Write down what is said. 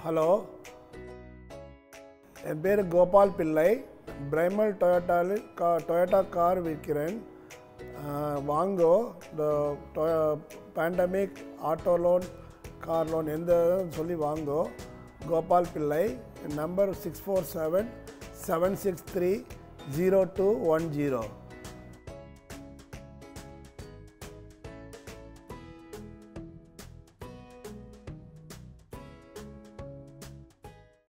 hello என் பேர் கோபால் பிள்ளை primal டொயோட்டாவில் கா டொயோட்டா கார் விற்கிறேன் அஹ், வாங்கோ இந்த pandemic auto loan car loan எந்த இதுன்னு சொல்லி வாங்கோ Gopal Pillai number six four seven seven six three zero two one zero